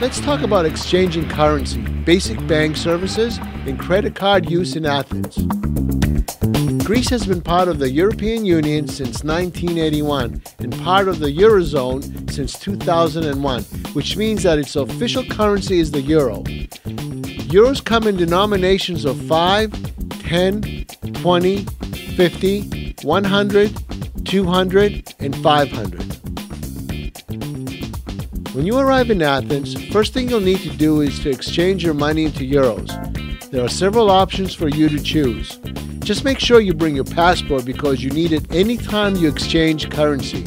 Let's talk about exchanging currency, basic bank services, and credit card use in Athens. Greece has been part of the European Union since 1981 and part of the Eurozone since 2001, which means that its official currency is the euro. Euros come in denominations of 5, 10, 20, 50, 100, 200, and 500. When you arrive in Athens, first thing you'll need to do is to exchange your money into euros. There are several options for you to choose. Just make sure you bring your passport because you need it anytime you exchange currency.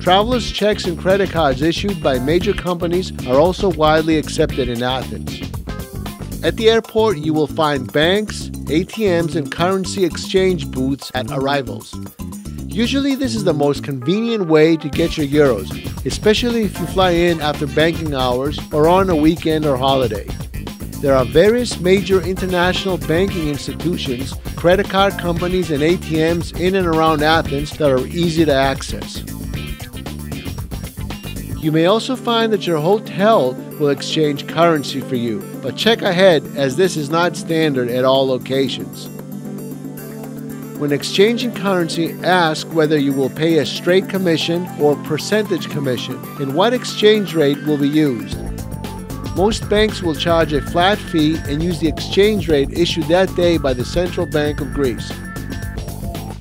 Travelers' checks and credit cards issued by major companies are also widely accepted in Athens. At the airport, you will find banks, ATMs, and currency exchange booths at arrivals. Usually, this is the most convenient way to get your euros, especially if you fly in after banking hours or on a weekend or holiday. There are various major international banking institutions, credit card companies, and ATMs in and around Athens that are easy to access. You may also find that your hotel will exchange currency for you, but check ahead as this is not standard at all locations. When exchanging currency, ask whether you will pay a straight commission or percentage commission and what exchange rate will be used. Most banks will charge a flat fee and use the exchange rate issued that day by the Central Bank of Greece.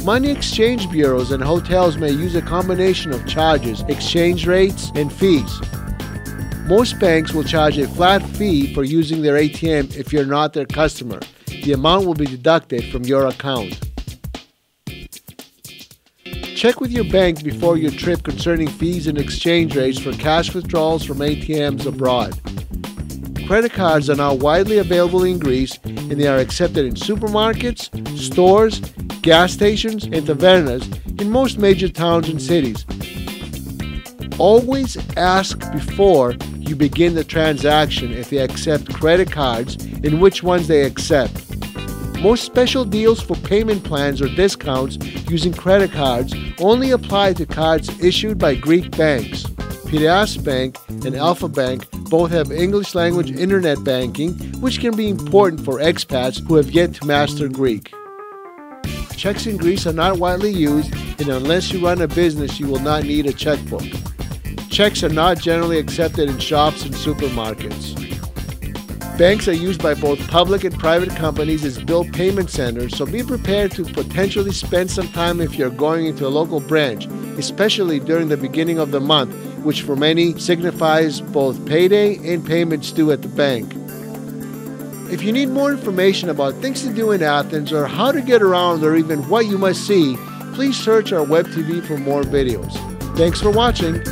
Money exchange bureaus and hotels may use a combination of charges, exchange rates, and fees. Most banks will charge a flat fee for using their ATM if you're not their customer. The amount will be deducted from your account. Check with your bank before your trip concerning fees and exchange rates for cash withdrawals from ATMs abroad. Credit cards are now widely available in Greece and they are accepted in supermarkets, stores, gas stations, and tavernas in most major towns and cities. Always ask before you begin the transaction if they accept credit cards and which ones they accept. Most special deals for payment plans or discounts using credit cards only apply to cards issued by Greek banks. Piraeus Bank and Alpha Bank both have English language internet banking, which can be important for expats who have yet to master Greek. Checks in Greece are not widely used, and unless you run a business, you will not need a checkbook. Checks are not generally accepted in shops and supermarkets. Banks are used by both public and private companies as bill payment centers, so be prepared to potentially spend some time if you're going into a local branch, especially during the beginning of the month, which for many signifies both payday and payments due at the bank. If you need more information about things to do in Athens or how to get around or even what you must see, please search our web TV for more videos. Thanks for watching.